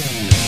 Yeah.